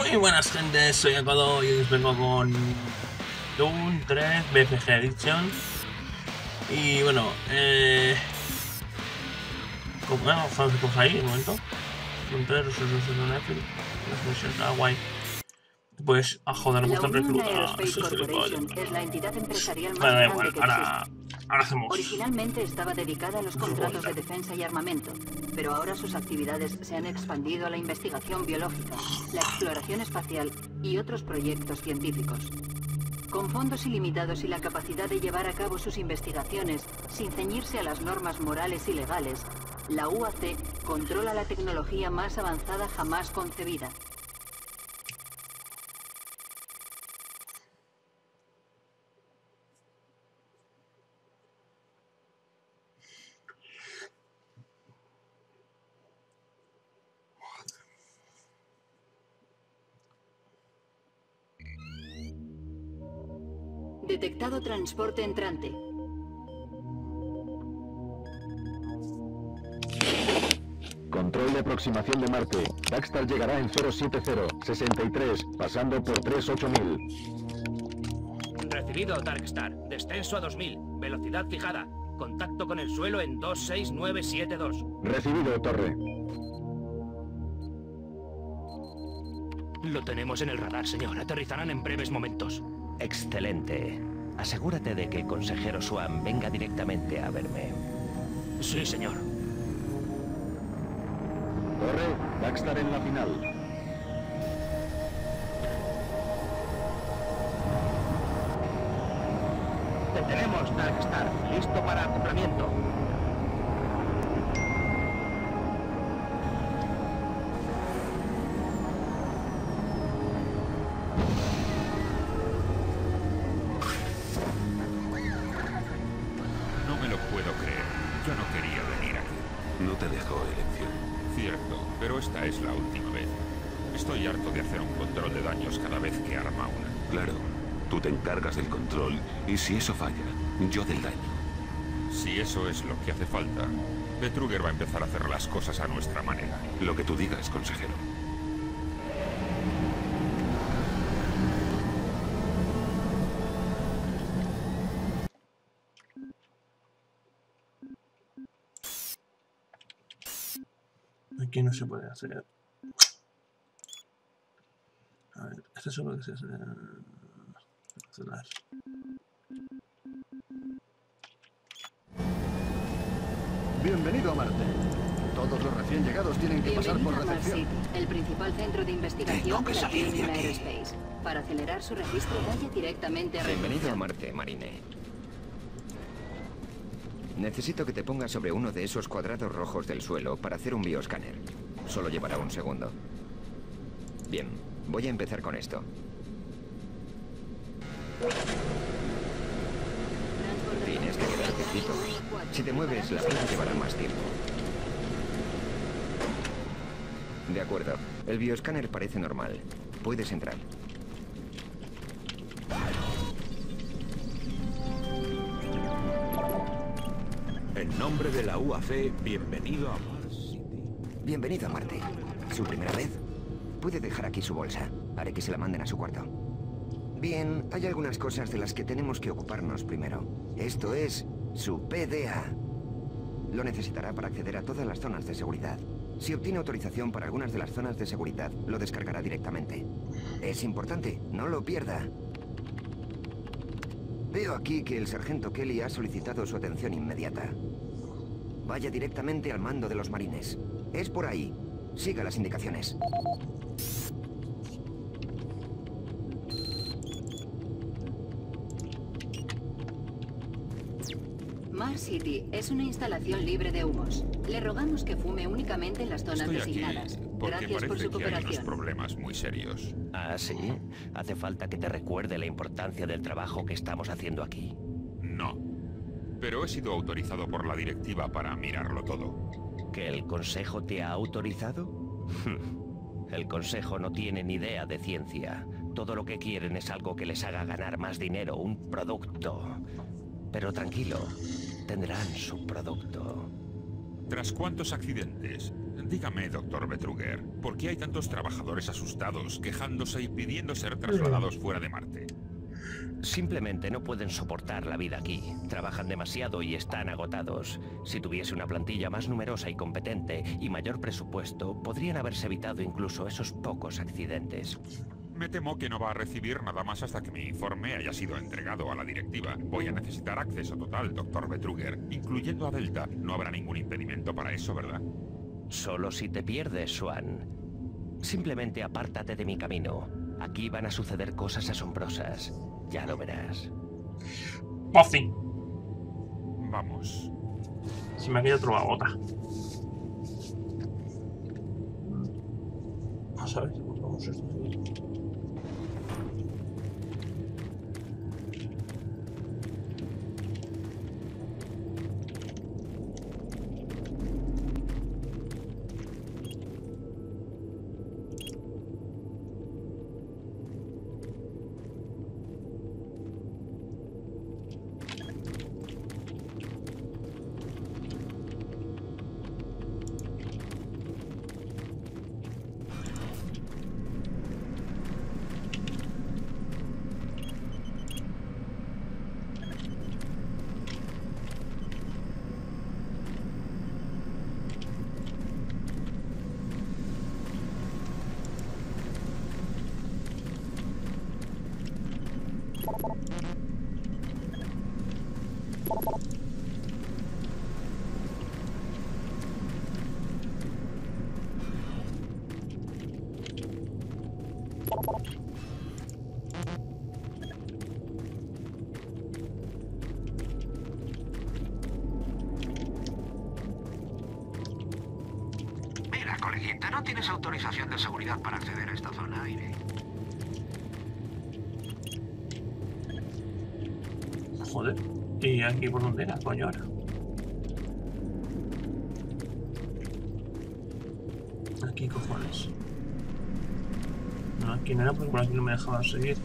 Muy buenas gente, soy Akodo y os vengo con Doom 3 BFG Edition Y bueno, eh... ¿Cómo vamos a ahí un momento? Doom 3, resolución de Netflix, resolución, ah, guay pues a joder, me están reclutando. Es la entidad empresarial más Vale, da igual, ahora, existe. Ahora hacemos. Originalmente estaba dedicada a los contratos de defensa y armamento, pero ahora sus actividades se han expandido a la investigación biológica, la exploración espacial y otros proyectos científicos. Con fondos ilimitados y la capacidad de llevar a cabo sus investigaciones sin ceñirse a las normas morales y legales, la UAC controla la tecnología más avanzada jamás concebida. Detectado transporte entrante. Control de aproximación de Marte. Daxtar llegará en 070, 63, pasando por 38000. Recibido, Darkstar. Descenso a 2000. Velocidad fijada. Contacto con el suelo en 26972. Recibido, Torre. Lo tenemos en el radar, señor. Aterrizarán en breves momentos. Excelente. Asegúrate de que el consejero Swan venga directamente a verme. Sí, señor. Torre, Daxtar en la final. Te tenemos, Darkstar. Listo para acoplamiento. Es la última vez. Estoy harto de hacer un control de daños cada vez que arma una. Claro, tú te encargas del control y si eso falla, yo del daño. Si eso es lo que hace falta, Petruger va a empezar a hacer las cosas a nuestra manera. Lo que tú digas, consejero. Aquí no se puede hacer. A ver, esto es lo que se hace. Cancelar. Bienvenido a Marte. Todos los recién llegados tienen que pasar por Bienvenido a Mars recepción. City, el principal centro de investigación para Cleaning Aerospace. Para acelerar su registro, vaya directamente a Bienvenido a. Marte, Marine. Necesito que te pongas sobre uno de esos cuadrados rojos del suelo para hacer un bioscáner. Solo llevará un segundo. Bien, voy a empezar con esto. Tienes que quedarte quieto. Si te mueves, la prueba llevará más tiempo. De acuerdo. El bioscáner parece normal. Puedes entrar. En nombre de la UAC, bienvenido a Mars City. Bienvenido a Marte. ¿Su primera vez? Puede dejar aquí su bolsa. Haré que se la manden a su cuarto. Bien, hay algunas cosas de las que tenemos que ocuparnos primero. Esto es su PDA. Lo necesitará para acceder a todas las zonas de seguridad. Si obtiene autorización para algunas de las zonas de seguridad, lo descargará directamente. Es importante, no lo pierda. Veo aquí que el sargento Kelly ha solicitado su atención inmediata. Vaya directamente al mando de los marines. Es por ahí. Siga las indicaciones. Mars City es una instalación libre de humos. Le rogamos que fume únicamente en las zonas Estoy aquí designadas. porque Gracias por parece su que hay unos cooperación. problemas muy serios. Ah, sí. Hace falta que te recuerde la importancia del trabajo que estamos haciendo aquí. No. Pero he sido autorizado por la directiva para mirarlo todo. ¿Que el Consejo te ha autorizado? El Consejo no tiene ni idea de ciencia. Todo lo que quieren es algo que les haga ganar más dinero, un producto. Pero tranquilo, tendrán su producto. ¿Tras cuántos accidentes? Dígame, doctor Betruger, ¿por qué hay tantos trabajadores asustados, quejándose y pidiendo ser trasladados fuera de Marte? Simplemente no pueden soportar la vida aquí. Trabajan demasiado y están agotados. Si tuviese una plantilla más numerosa y competente y mayor presupuesto, podrían haberse evitado incluso esos pocos accidentes. Me temo que no va a recibir nada más hasta que mi informe haya sido entregado a la directiva. Voy a necesitar acceso total, doctor Betruger, incluyendo a Delta. No habrá ningún impedimento para eso, ¿verdad? Solo si te pierdes, Swan. Simplemente apártate de mi camino. Aquí van a suceder cosas asombrosas. Ya lo verás. Puffy. Vamos. Se me ha quedado otra gota. Vamos a ver. Vamos a ver. Tienes autorización de seguridad para acceder a esta zona aire. Joder. ¿Y aquí por dónde era, coño, ahora? Aquí, cojones. No, aquí no era porque por aquí no me dejaba seguir.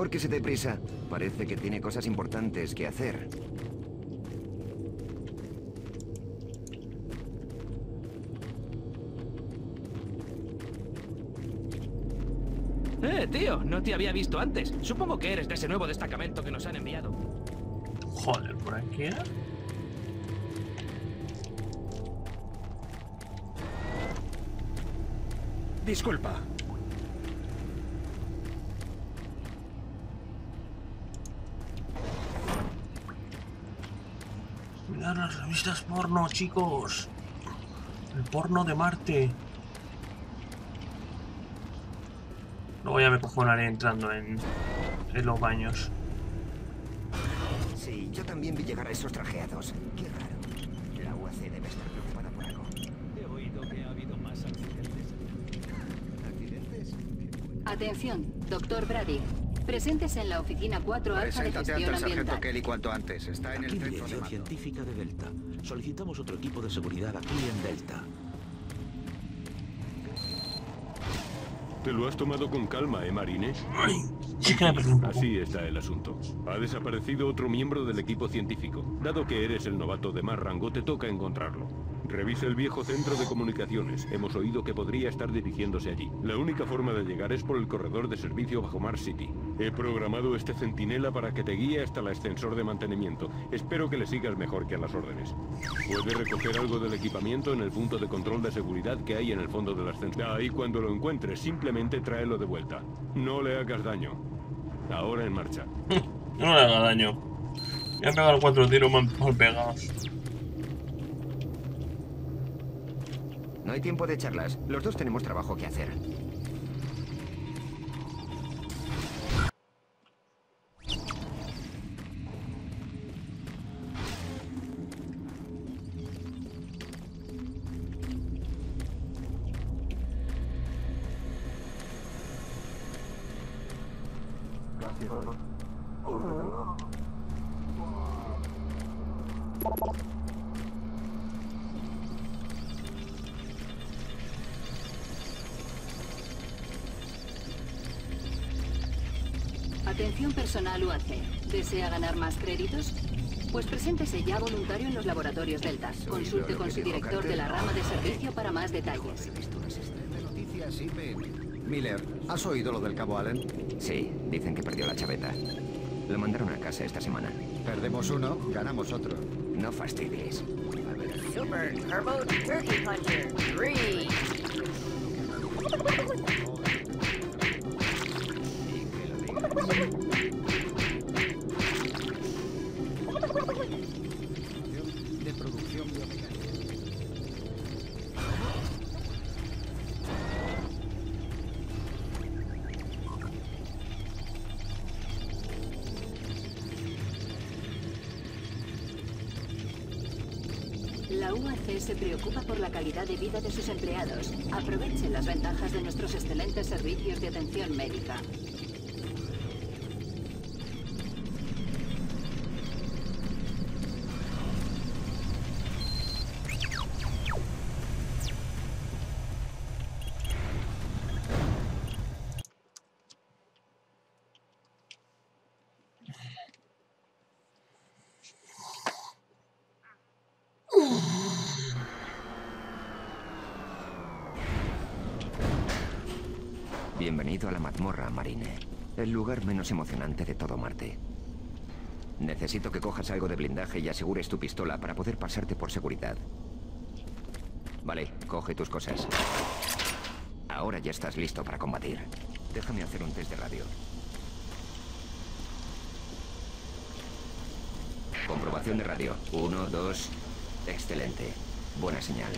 Mejor que se dé prisa. Parece que tiene cosas importantes que hacer. Eh, tío, no te había visto antes. Supongo que eres de ese nuevo destacamento que nos han enviado. Joder, por aquí. Disculpa. Mirad las revistas porno, chicos. El porno de Marte. Luego ya me cojonaré entrando en, en los baños. Sí, yo también vi llegar a esos trajeados. Qué raro. La UAC debe estar preocupada por algo. He oído que ha habido más accidentes. ¿Accidentes? Atención, doctor Brady. Presentes en la oficina 4 Alfa de Preséntate ante Gestión el sargento Ambiental. Kelly cuanto antes. Está en Aquí el centro de científica de Delta. Solicitamos otro equipo de seguridad aquí en Delta. Te lo has tomado con calma, ¿eh, Marine? Ay, sí que me perdí un poco. Así está el asunto. Ha desaparecido otro miembro del equipo científico. Dado que eres el novato de más rango, te toca encontrarlo. Revisa el viejo centro de comunicaciones. Hemos oído que podría estar dirigiéndose allí. La única forma de llegar es por el corredor de servicio bajo Mars City. He programado este centinela para que te guíe hasta el ascensor de mantenimiento. Espero que le sigas mejor que a las órdenes. Puedes recoger algo del equipamiento en el punto de control de seguridad que hay en el fondo del ascensor. Ahí cuando lo encuentres, simplemente tráelo de vuelta. No le hagas daño. Ahora en marcha. No le haga daño. Me han pegado cuatro tiros mal pegados. No hay tiempo de charlas. Los dos tenemos trabajo que hacer. Atención personal UAC. ¿Desea ganar más créditos? Pues preséntese ya voluntario en los laboratorios Delta. Consulte con su director de la rama de servicio para más detalles. Miller, ¿has oído lo del cabo Allen? Sí, dicen que perdió la chaveta. Lo mandaron a casa esta semana. Perdemos uno, ganamos otro. No fastidies. Super Turbo Turkey Puncher. La UAC se preocupa por la calidad de vida de sus empleados. Aproveche las ventajas de nuestros excelentes servicios de atención médica. Bienvenido a la mazmorra, Marine. El lugar menos emocionante de todo Marte. Necesito que cojas algo de blindaje y asegures tu pistola para poder pasarte por seguridad. Vale, coge tus cosas. Ahora ya estás listo para combatir. Déjame hacer un test de radio. Comprobación de radio. Uno, dos. Excelente. Buena señal.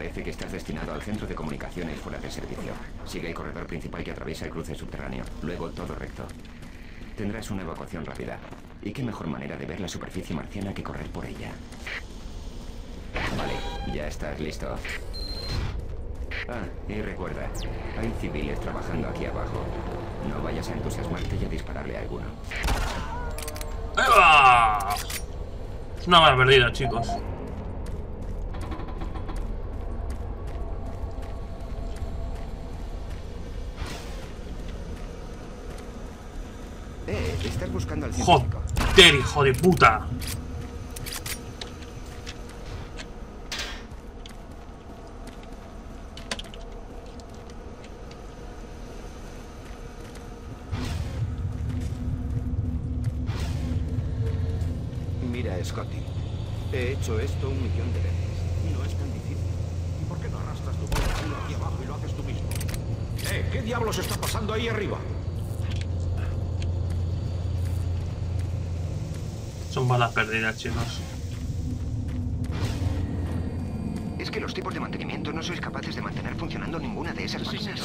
Parece que estás destinado al centro de comunicaciones fuera de servicio. Sigue el corredor principal que atraviesa el cruce subterráneo. Luego todo recto. Tendrás una evacuación rápida. ¿Y qué mejor manera de ver la superficie marciana que correr por ella? Vale, ya estás listo. Ah, y recuerda, hay civiles trabajando aquí abajo. No vayas a entusiasmarte y a dispararle a alguno. ¡Ahí va! Es una bala perdida, chicos. Estás buscando al científico. ¡Joder, hijo de puta! Mira, Scotty. He hecho esto un millón de veces. Y no es tan difícil. ¿Y por qué no arrastras tu bola aquí abajo y lo haces tú mismo? ¡Eh! ¿Qué diablos está pasando ahí arriba? Son balas perdidas, chicos. Es que los tipos de mantenimiento no sois capaces de mantener funcionando ninguna de esas máquinas.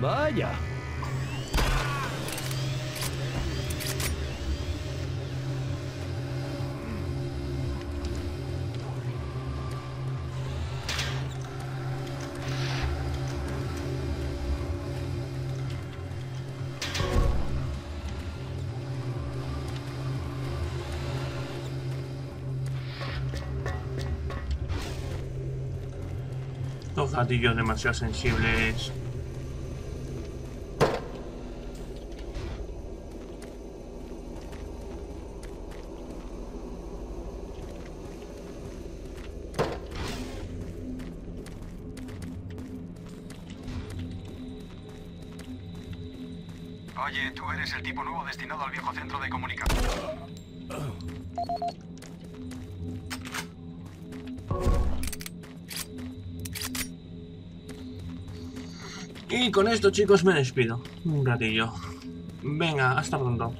Vaya. Gatillos demasiado sensibles. Oye, tú eres el tipo nuevo destinado al viejo centro de comunicación. Y con esto, chicos, me despido. Un ratillo. Venga, hasta pronto.